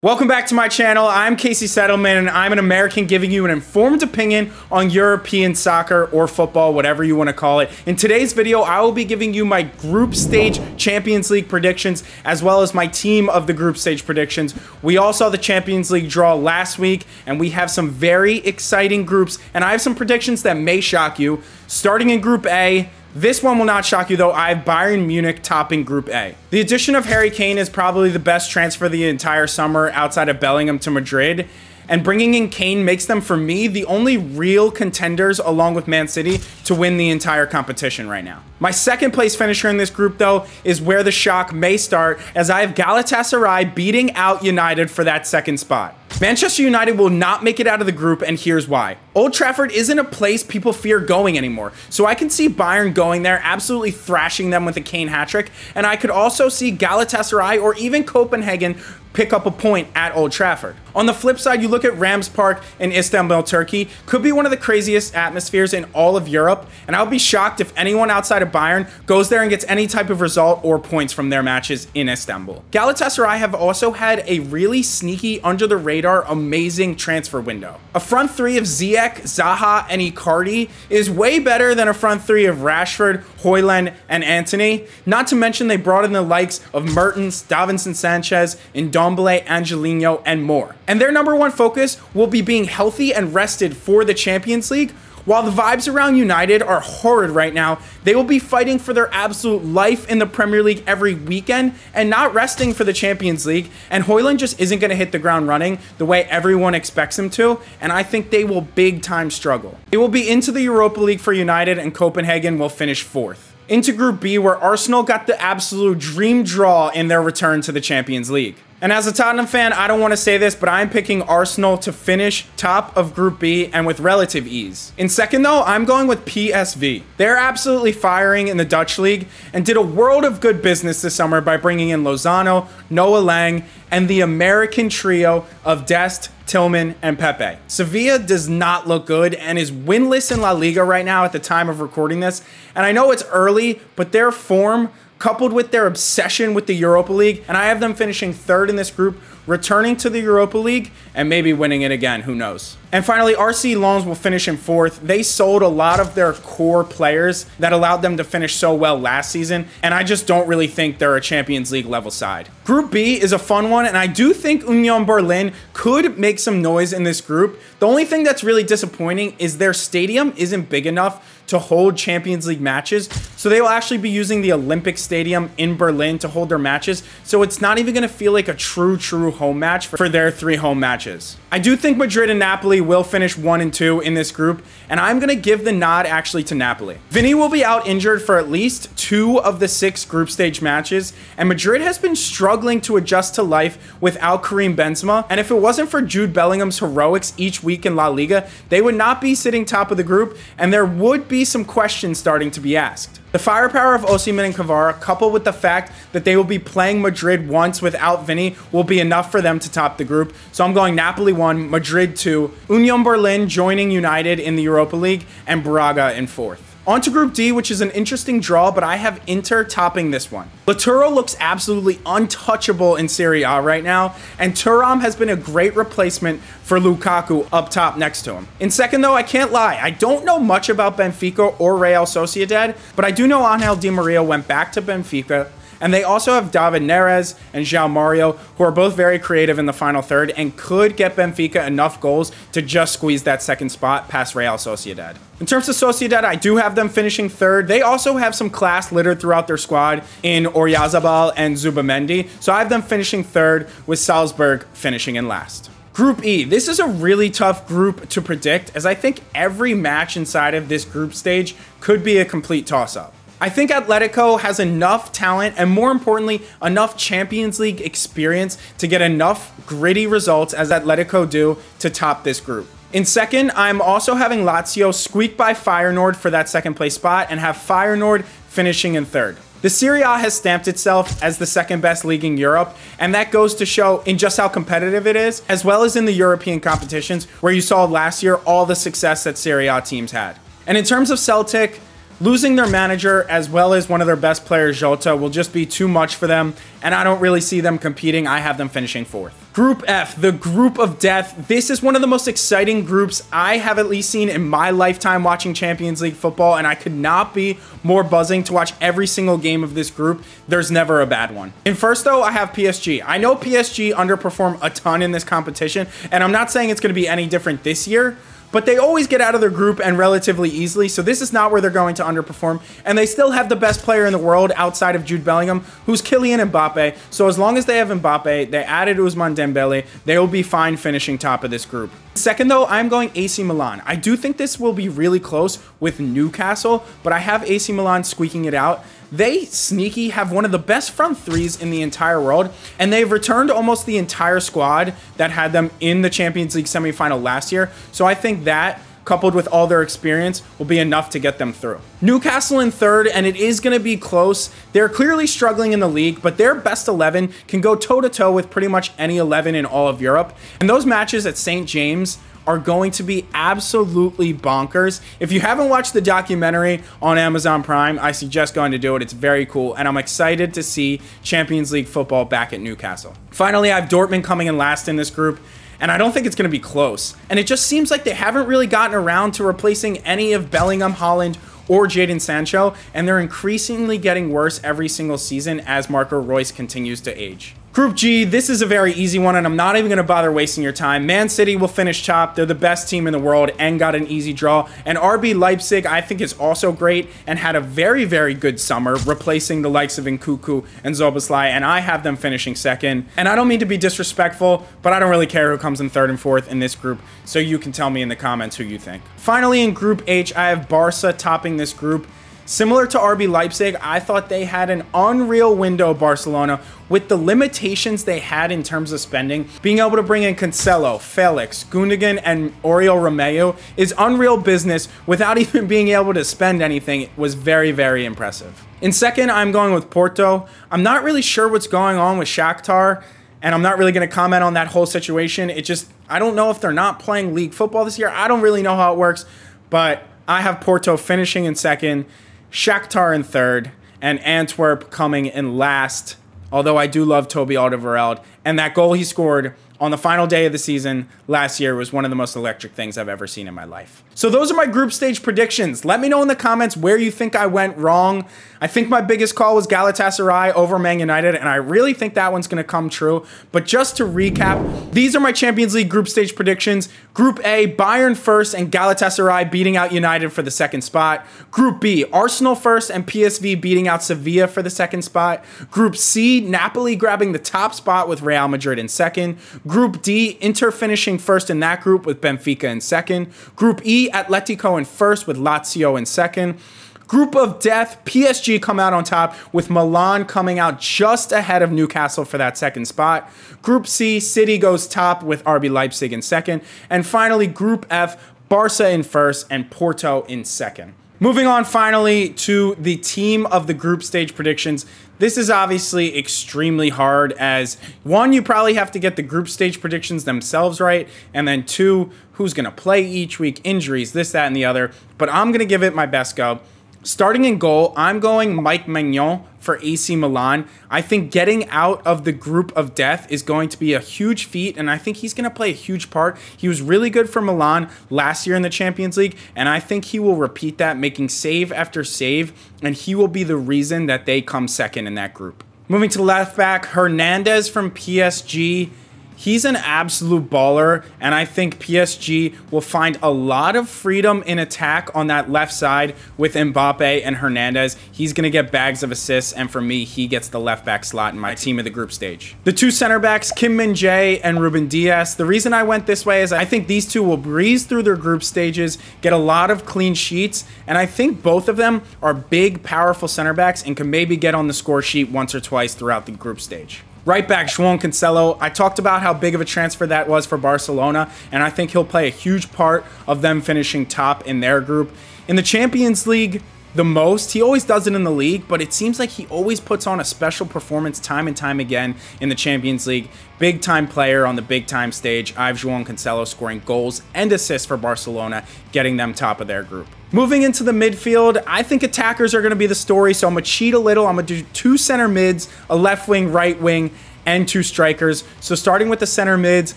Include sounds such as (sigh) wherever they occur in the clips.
Welcome back to my channel. I'm Casey Settleman, and I'm an American giving you an informed opinion on European soccer or football, whatever you want to call it. In today's video, I will be giving you my group stage Champions League predictions, as well as my team of the group stage predictions. We all saw the Champions League draw last week, and we have some very exciting groups, and I have some predictions that may shock you. Starting in Group A, this one will not shock you though. I have Bayern Munich topping Group A. The addition of Harry Kane is probably the best transfer the entire summer outside of Bellingham to Madrid. And bringing in Kane makes them, for me, the only real contenders along with Man City to win the entire competition right now. My second place finisher in this group, though, is where the shock may start, as I have Galatasaray beating out United for that second spot. Manchester United will not make it out of the group, and here's why. Old Trafford isn't a place people fear going anymore, so I can see Bayern going there, absolutely thrashing them with a Kane hat trick, and I could also see Galatasaray or even Copenhagen pick up a point at Old Trafford. On the flip side, you look at Rams Park in Istanbul, Turkey, could be one of the craziest atmospheres in all of Europe, and I would be shocked if anyone outside of Bayern goes there and gets any type of result or points from their matches in Istanbul. Galatasaray have also had a really sneaky, under the radar, amazing transfer window. A front three of Ziyech, Zaha, and Icardi is way better than a front three of Rashford, Højlund, and Antony. Not to mention they brought in the likes of Mertens, Davinson Sanchez, Ndombele, Angelino, and more. And their number one focus will be being healthy and rested for the Champions League, while the vibes around United are horrid right now, they will be fighting for their absolute life in the Premier League every weekend and not resting for the Champions League. And Højlund just isn't going to hit the ground running the way everyone expects him to. And I think they will big time struggle. They will be into the Europa League for United, and Copenhagen will finish fourth into Group B, where Arsenal got the absolute dream draw in their return to the Champions League. And as a Tottenham fan, I don't want to say this, but I'm picking Arsenal to finish top of Group B and with relative ease. In second, though, I'm going with PSV. They're absolutely firing in the Dutch league and did a world of good business this summer by bringing in Lozano, Noah Lang, and the American trio of Dest, Tillman, and Pepe. Sevilla does not look good and is winless in La Liga right now at the time of recording this. And I know it's early, but their form coupled with their obsession with the Europa League, and I have them finishing third in this group, returning to the Europa League, and maybe winning it again. Who knows? And finally, RC Lens will finish in fourth. They sold a lot of their core players that allowed them to finish so well last season, and I just don't really think they're a Champions League level side. Group B is a fun one, and I do think Union Berlin could make some noise in this group. The only thing that's really disappointing is their stadium isn't big enough to hold Champions League matches. So they will actually be using the Olympic Stadium in Berlin to hold their matches. So it's not even going to feel like a true, true home match for their three home matches. I do think Madrid and Napoli will finish one and two in this group, and I'm going to give the nod actually to Napoli. Vinny will be out injured for at least two of the six group stage matches, and Madrid has been struggling to adjust to life without Karim Benzema. And if it wasn't for Jude Bellingham's heroics each week in La Liga, they would not be sitting top of the group, and there would be some questions starting to be asked. The firepower of Osimhen and Kvara, coupled with the fact that they will be playing Madrid once without Vinny, will be enough for them to top the group. So I'm going Napoli 1, Madrid 2, Union Berlin joining United in the Europa League, and Braga in fourth. On to Group D, which is an interesting draw, but I have Inter topping this one. Lautaro looks absolutely untouchable in Serie A right now, and Thuram has been a great replacement for Lukaku up top next to him. In second, though, I can't lie. I don't know much about Benfica or Real Sociedad, but I do know Angel Di Maria went back to Benfica and they also have David Neres and João Mario, who are both very creative in the final third and could get Benfica enough goals to just squeeze that second spot past Real Sociedad. In terms of Sociedad, I do have them finishing third. They also have some class littered throughout their squad in Oyarzabal and Zubimendi, so I have them finishing third with Salzburg finishing in last. Group E. This is a really tough group to predict as I think every match inside of this group stage could be a complete toss-up. I think Atletico has enough talent and more importantly, enough Champions League experience to get enough gritty results as Atletico do to top this group. In second, I'm also having Lazio squeak by Feyenoord for that second place spot and have Feyenoord finishing in third. The Serie A has stamped itself as the second best league in Europe, and that goes to show in just how competitive it is, as well as in the European competitions, where you saw last year all the success that Serie A teams had. And in terms of Celtic, Losing their manager as well as one of their best players, Jota, will just be too much for them, and I don't really see them competing. I have them finishing fourth. Group F, the group of death. This is one of the most exciting groups I have at least seen in my lifetime watching Champions League football, and I could not be more buzzing to watch every single game of this group. There's never a bad one. In first, though, I have PSG. I know PSG underperform a ton in this competition, and I'm not saying it's going to be any different this year, but they always get out of their group and relatively easily. So this is not where they're going to underperform. And they still have the best player in the world outside of Jude Bellingham, who's Kylian Mbappe. So as long as they have Mbappe, they added Ousmane Dembele, they will be fine finishing top of this group. Second, though, I'm going AC Milan. I do think this will be really close with Newcastle, but I have AC Milan squeaking it out. They sneaky have one of the best front threes in the entire world, and they've returned almost the entire squad that had them in the Champions League semifinal last year. So I think that coupled with all their experience, will be enough to get them through. Newcastle in third, and it is going to be close. They're clearly struggling in the league, but their best 11 can go toe to toe with pretty much any 11 in all of Europe. And those matches at St. James are going to be absolutely bonkers. If you haven't watched the documentary on Amazon Prime, I suggest going to do it. It's very cool, and I'm excited to see Champions League football back at Newcastle. Finally, I have Dortmund coming in last in this group and I don't think it's going to be close. And it just seems like they haven't really gotten around to replacing any of Bellingham, Haaland, or Jadon Sancho, and they're increasingly getting worse every single season as Marco Reus continues to age. Group G, this is a very easy one, and I'm not even going to bother wasting your time. Man City will finish top. They're the best team in the world and got an easy draw. And RB Leipzig, I think, is also great and had a very, very good summer, replacing the likes of Nkunku and Szoboszlai, and I have them finishing second. And I don't mean to be disrespectful, but I don't really care who comes in third and fourth in this group, so you can tell me in the comments who you think. Finally, in Group H, I have Barca topping this group. Similar to RB Leipzig, I thought they had an unreal window, Barcelona, with the limitations they had in terms of spending. Being able to bring in Cancelo, Felix, Gundogan, and Oriol Romeu is unreal business without (laughs) even being able to spend anything. It was very, very impressive. In second, I'm going with Porto. I'm not really sure what's going on with Shakhtar and I'm not really going to comment on that whole situation. It just, I don't know if they're not playing league football this year. I don't really know how it works, but I have Porto finishing in second. Shakhtar in third, and Antwerp coming in last. Although I do love Toby Alderweireld, and that goal he scored on the final day of the season last year was one of the most electric things I've ever seen in my life. So those are my group stage predictions. Let me know in the comments where you think I went wrong. I think my biggest call was Galatasaray over Man United, and I really think that one's going to come true. But just to recap, these are my Champions League group stage predictions. Group A, Bayern first and Galatasaray beating out United for the second spot. Group B, Arsenal first and PSV beating out Sevilla for the second spot. Group C, Napoli grabbing the top spot with Real Madrid in second. Group D, Inter finishing first in that group with Benfica in second. Group E, Atletico in first with Lazio in second. Group of death, PSG come out on top with Milan coming out just ahead of Newcastle for that second spot. Group C, City goes top with RB Leipzig in second. And finally, Group F, Barca in first and Porto in second. Moving on finally to the team of the group stage predictions. This is obviously extremely hard as one, you probably have to get the group stage predictions themselves right, and then two, who's going to play each week, injuries, this, that, and the other. But I'm going to give it my best go. Starting in goal, I'm going Mike Maignan for AC Milan. I think getting out of the group of death is going to be a huge feat, and I think he's going to play a huge part. He was really good for Milan last year in the Champions League, and I think he will repeat that, making save after save, and he will be the reason that they come second in that group. Moving to left back, Hernandez from PSG he's an absolute baller, and I think PSG will find a lot of freedom in attack on that left side with Mbappe and Hernandez. He's going to get bags of assists, and for me, he gets the left back slot in my team of the group stage. The two center backs, Kim Min Jae and Ruben Dias. The reason I went this way is I think these two will breeze through their group stages, get a lot of clean sheets, and I think both of them are big, powerful center backs and can maybe get on the score sheet once or twice throughout the group stage. Right back, João Cancelo. I talked about how big of a transfer that was for Barcelona, and I think he'll play a huge part of them finishing top in their group. In the Champions League, the most. He always does it in the league, but it seems like he always puts on a special performance time and time again in the Champions League. Big time player on the big time stage. I've João Cancelo scoring goals and assists for Barcelona, getting them top of their group. Moving into the midfield, I think attackers are going to be the story, so I'm going to cheat a little. I'm going to do two center mids, a left wing, right wing, and two strikers. So starting with the center mids,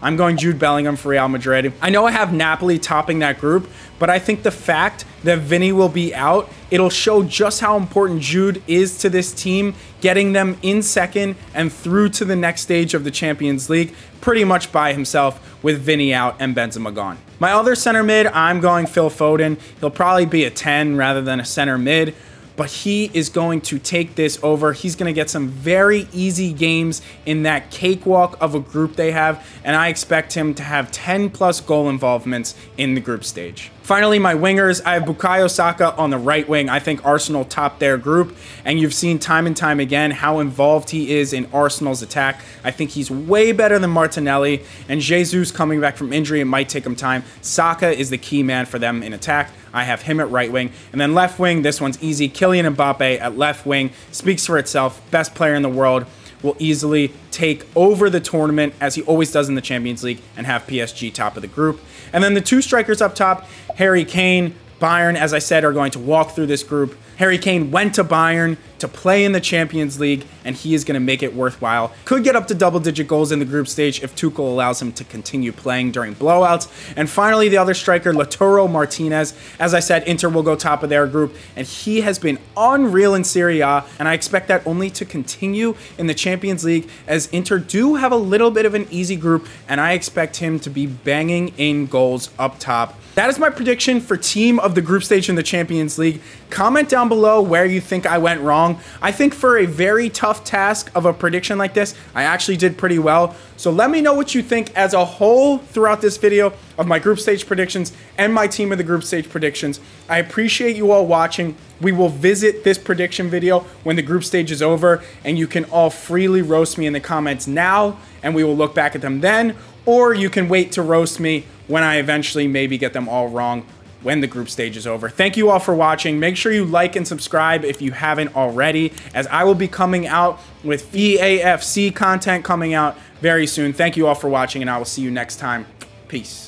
I'm going Jude Bellingham for Real Madrid. I know I have Napoli topping that group, but I think the fact that Vinny will be out, it'll show just how important Jude is to this team, getting them in second and through to the next stage of the Champions League pretty much by himself with Vinny out and Benzema gone. My other center mid, I'm going Phil Foden. He'll probably be a 10 rather than a center mid but he is going to take this over. He's going to get some very easy games in that cakewalk of a group they have, and I expect him to have 10 plus goal involvements in the group stage. Finally, my wingers, I have Bukayo Saka on the right wing. I think Arsenal top their group, and you've seen time and time again how involved he is in Arsenal's attack. I think he's way better than Martinelli, and Jesus coming back from injury, it might take him time. Saka is the key man for them in attack. I have him at right wing. And then left wing, this one's easy. Kylian Mbappe at left wing speaks for itself. Best player in the world will easily take over the tournament as he always does in the Champions League and have PSG top of the group. And then the two strikers up top, Harry Kane, Bayern, as I said, are going to walk through this group. Harry Kane went to Bayern to play in the Champions League, and he is going to make it worthwhile. Could get up to double digit goals in the group stage if Tuchel allows him to continue playing during blowouts. And finally, the other striker, Lautaro Martinez. As I said, Inter will go top of their group, and he has been unreal in Serie A, and I expect that only to continue in the Champions League as Inter do have a little bit of an easy group, and I expect him to be banging in goals up top. That is my prediction for team of the group stage in the Champions League. Comment down below where you think I went wrong. I think for a very tough task of a prediction like this, I actually did pretty well. So let me know what you think as a whole throughout this video of my group stage predictions and my team of the group stage predictions. I appreciate you all watching. We will visit this prediction video when the group stage is over, and you can all freely roast me in the comments now, and we will look back at them then, or you can wait to roast me when I eventually maybe get them all wrong when the group stage is over. Thank you all for watching. Make sure you like and subscribe if you haven't already, as I will be coming out with EAFC content coming out very soon. Thank you all for watching, and I will see you next time. Peace.